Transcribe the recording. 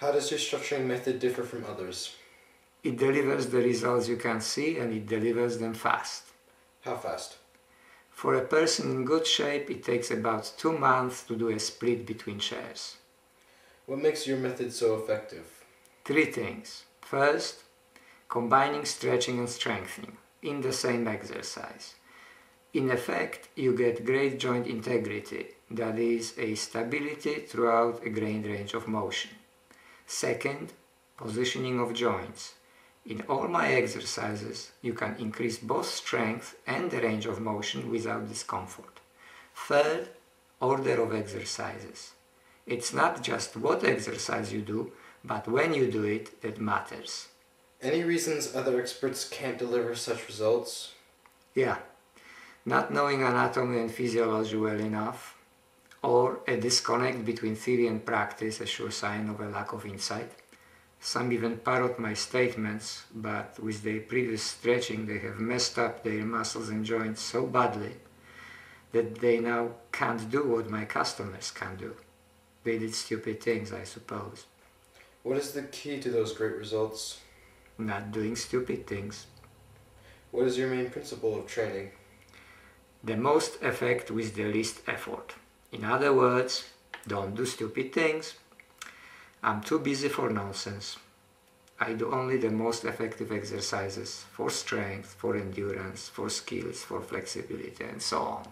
How does your stretching method differ from others? It delivers the results you can see and it delivers them fast. How fast? For a person in good shape, it takes about two months to do a split between chairs. What makes your method so effective? Three things. First, combining stretching and strengthening in the same exercise. In effect, you get great joint integrity, that is, a stability throughout a great range of motion. Second, positioning of joints. In all my exercises, you can increase both strength and the range of motion without discomfort. Third, order of exercises. It's not just what exercise you do, but when you do it that matters. Any reasons other experts can't deliver such results? Yeah, not knowing anatomy and physiology well enough, or a disconnect between theory and practice, a sure sign of a lack of insight. Some even parrot my statements, but with their previous stretching they have messed up their muscles and joints so badly that they now can't do what my customers can do. They did stupid things, I suppose. What is the key to those great results? Not doing stupid things. What is your main principle of training? The most effect with the least effort. In other words, don't do stupid things. I'm too busy for nonsense. I do only the most effective exercises for strength, for endurance, for skills, for flexibility, and so on.